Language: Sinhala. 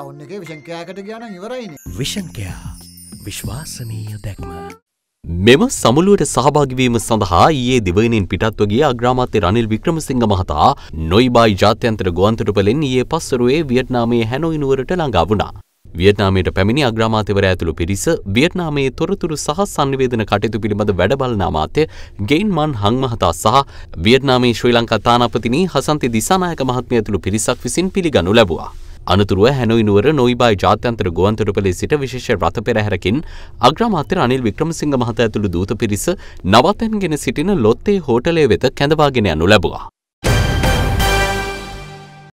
ටවුන් එකේ විෂංකයාකට ගාන ඉවරයින විෂන්කයා විශ්වාසනීය දැක්ම. මෙම සමුළුවට සහභාගිවීම සඳහා ඊයේ දිවයිනින් පිටත්වගේ අග්‍රාමාත්‍ය රනිල් වික්‍රමසිංහ මහතා නොයිබායි ජාත්‍යන්තර ගුවන්තොටුපලෙන් ඊයේ පස්වරුවේ වියට්නාමයේ හැනොයි නුවරට ළඟා වුණා. වියට්නාමයට පැමිණි අග්‍රාමාත්‍යවරයා ඇතුළු පිරිස වියට්නාමයේ තොරතුරු සහ සංනිවේදන කටයුතු පිළිබඳ වැඩබලන අමාත්‍ය ගෙයින් මන් හං මහතා සහ වියට්නාමයේ ශ්‍රී ලංකා තානාපතිනි හසන්ති දිසානායක මහත්මිය ඇතුළු පිරිසක් විසින් පිළිගනු ලැබුවා. අනතුරුව හැනොයි නුවර නොයිබායි ජාත්‍යන්තර ගුවන්තොටුපලේ සිට විශේෂ රථ පෙරහැරකින් අග්‍රාමාත්‍ය රනිල් වික්‍රමසිංහ මහතා ඇතුළු දූත පිරිස නවතැන්ගෙන සිටින ලොත්තේ හෝටලය වෙත කැඳවාගෙන යනු ලැබුවා.